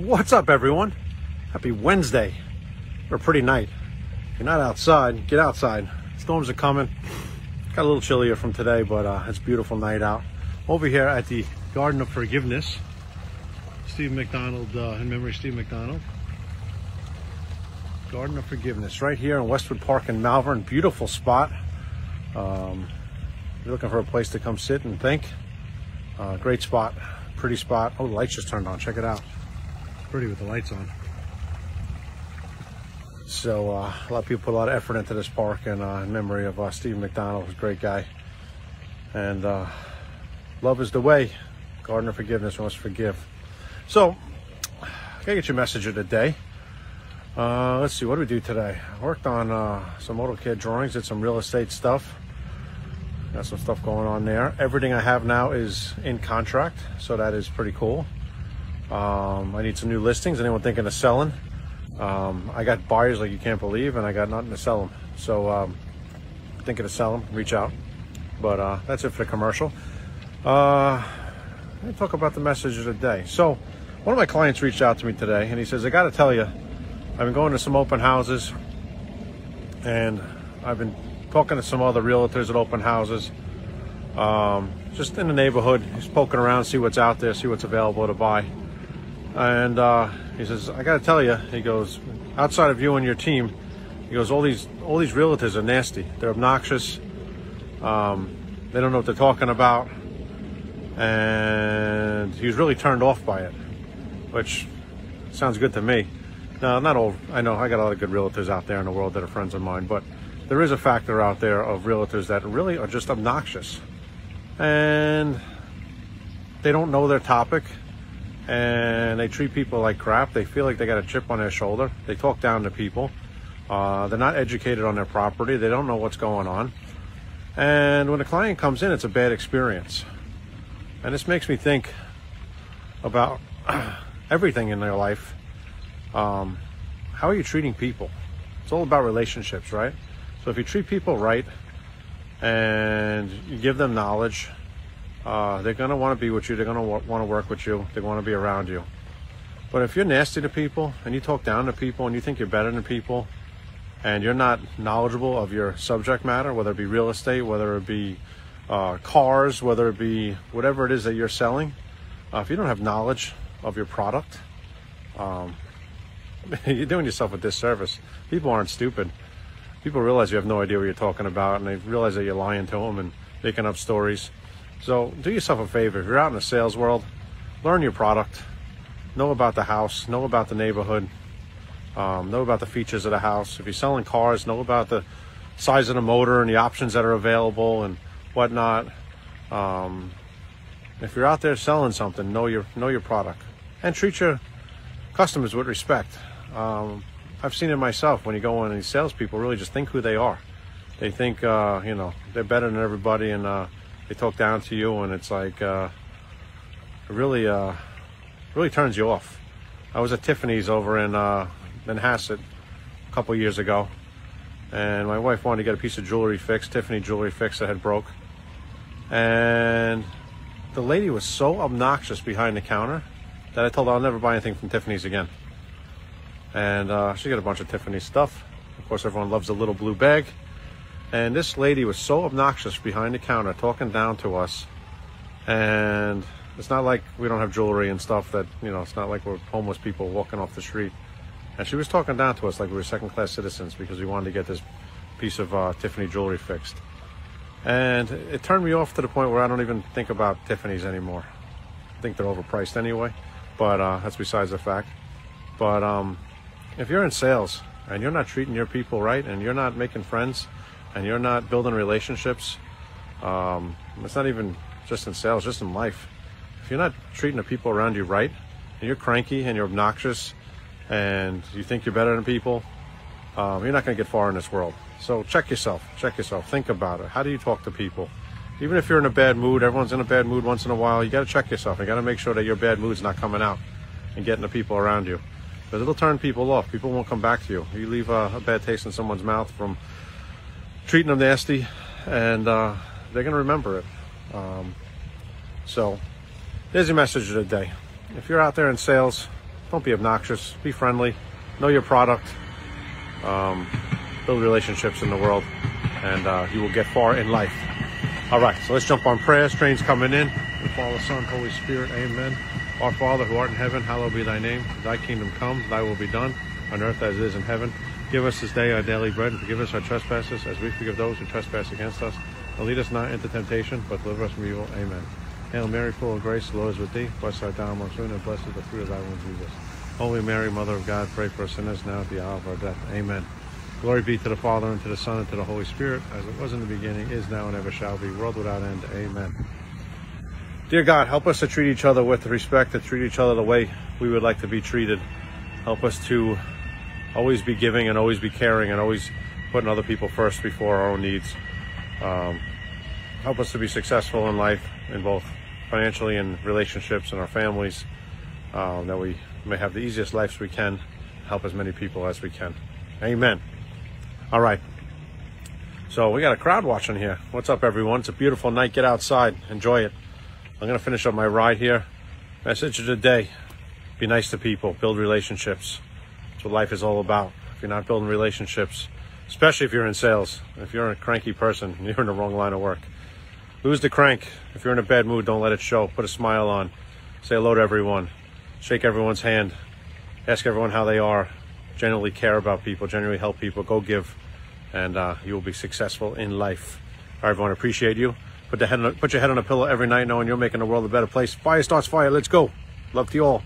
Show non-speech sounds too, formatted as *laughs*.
What's up, everyone? Happy Wednesday or pretty night. If you're not outside, get outside. Storms are coming. Got a little chillier from today, but uh, it's a beautiful night out. Over here at the Garden of Forgiveness, Steve McDonald, uh, in memory of Steve McDonald. Garden of Forgiveness, right here in Westwood Park in Malverne. Beautiful spot. Um, you're looking for a place to come sit and think. Uh, great spot, pretty spot. Oh, the lights just turned on. Check it out. Pretty with the lights on. So uh, a lot of people put a lot of effort into this park, uh, in memory of uh, Steve McDonald, who's a great guy. And uh, love is the way. Garden of Forgiveness must forgive. So, I gotta get your message of the day. Uh, let's see, what do we do today? I worked on uh, some AutoCAD drawings, did some real estate stuff. Got some stuff going on there. Everything I have now is in contract, so that is pretty cool. Um, I need some new listings. Anyone thinking of selling? Um, I got buyers like you can't believe, and I got nothing to sell them. So, um, thinking of selling, reach out. But uh, that's it for the commercial. Uh, let me talk about the message of the day. So, one of my clients reached out to me today, and he says, "I got to tell you, I've been going to some open houses, and I've been talking to some other realtors at open houses, um, just in the neighborhood, just poking around, see what's out there, see what's available to buy." And uh, he says, "I got to tell you," he goes, "outside of you and your team, he goes, all these all these realtors are nasty. They're obnoxious. Um, they don't know what they're talking about." And he was really turned off by it, which sounds good to me. Now, not all. I know I got a lot of good realtors out there in the world that are friends of mine, but there is a factor out there of realtors that really are just obnoxious, and they don't know their topic and they treat people like crap. They feel like they got a chip on their shoulder. They talk down to people. Uh, they're not educated on their property. They don't know what's going on. And when a client comes in, it's a bad experience. And this makes me think about *clears throat* everything in their life. Um, how are you treating people? It's all about relationships, right? So if you treat people right and you give them knowledge, uh, they're going to want to be with you. They're going to want to work with you. They want to be around you. But if you're nasty to people and you talk down to people and you think you're better than people and you're not knowledgeable of your subject matter, whether it be real estate, whether it be uh, cars, whether it be whatever it is that you're selling, uh, if you don't have knowledge of your product, um, *laughs* you're doing yourself a disservice. People aren't stupid. People realize you have no idea what you're talking about and they realize that you're lying to them and making up stories. So do yourself a favor. If you're out in the sales world, learn your product, know about the house, know about the neighborhood, um, know about the features of the house. If you're selling cars, know about the size of the motor and the options that are available and whatnot. Um, if you're out there selling something, know your know your product and treat your customers with respect. Um, I've seen it myself when you go in and these salespeople really just think who they are. They think uh, you know they're better than everybody and uh, they talk down to you, and it's like uh, really, uh, really turns you off. I was at Tiffany's over in uh, Manhasset a couple years ago, and my wife wanted to get a piece of jewelry fixed, Tiffany jewelry fixed that had broke, and the lady was so obnoxious behind the counter that I told her I'll never buy anything from Tiffany's again. And uh, she got a bunch of Tiffany stuff. Of course, everyone loves the little blue bag. And this lady was so obnoxious behind the counter, talking down to us. And it's not like we don't have jewelry and stuff that, you know, it's not like we're homeless people walking off the street. And she was talking down to us like we were second class citizens because we wanted to get this piece of uh, Tiffany jewelry fixed. And it turned me off to the point where I don't even think about Tiffany's anymore. I think they're overpriced anyway, but uh, that's besides the fact. But um, if you're in sales and you're not treating your people right and you're not making friends, and you're not building relationships, um, it's not even just in sales, just in life. If you're not treating the people around you right, and you're cranky and you're obnoxious, and you think you're better than people, um, you're not going to get far in this world. So check yourself. Check yourself. Think about it. How do you talk to people? Even if you're in a bad mood, everyone's in a bad mood once in a while. You got to check yourself. You got to make sure that your bad mood's not coming out and getting the people around you, because it'll turn people off. People won't come back to you. You leave a, a bad taste in someone's mouth from treating them nasty, and uh, they're going to remember it. Um, so, there's your message of the day. If you're out there in sales, Don't be obnoxious. Be friendly. Know your product. Um, build relationships in the world, and uh, you will get far in life. All right, so let's jump on prayers. Train's coming in. The Father, Son, Holy Spirit. Amen. Our Father who art in heaven, hallowed be thy name. Thy kingdom come, thy will be done, on earth as it is in heaven. Give us this day our daily bread, and forgive us our trespasses, as we forgive those who trespass against us. And lead us not into temptation, but deliver us from evil. Amen. Hail Mary, full of grace, the Lord is with thee. Blessed art thou amongst women, and blessed is the fruit of thy womb, Jesus. Holy Mary, Mother of God, pray for us sinners now at the hour of our death. Amen. Glory be to the Father, and to the Son, and to the Holy Spirit, as it was in the beginning, is now, and ever shall be, world without end. Amen. Dear God, help us to treat each other with respect, to treat each other the way we would like to be treated. Help us to always be giving and always be caring and always putting other people first before our own needs. Um, help us to be successful in life, in both financially and relationships and our families, um, that we may have the easiest lives we can, help as many people as we can. Amen. All right. So we got a crowd watching here. What's up, everyone? It's a beautiful night. Get outside, enjoy it. I'm going to finish up my ride here. Message of the day be nice to people, build relationships. That's what life is all about. If you're not building relationships, especially if you're in sales, if you're a cranky person, *laughs* you're in the wrong line of work. Lose the crank. If you're in a bad mood, don't let it show. Put a smile on. Say hello to everyone. Shake everyone's hand. Ask everyone how they are. Genuinely care about people. Genuinely help people. Go give. And uh, you will be successful in life. All right, everyone, appreciate you. Put, the head on, put your head on a pillow every night knowing you're making the world a better place. Fire starts fire. Let's go. Love to you all.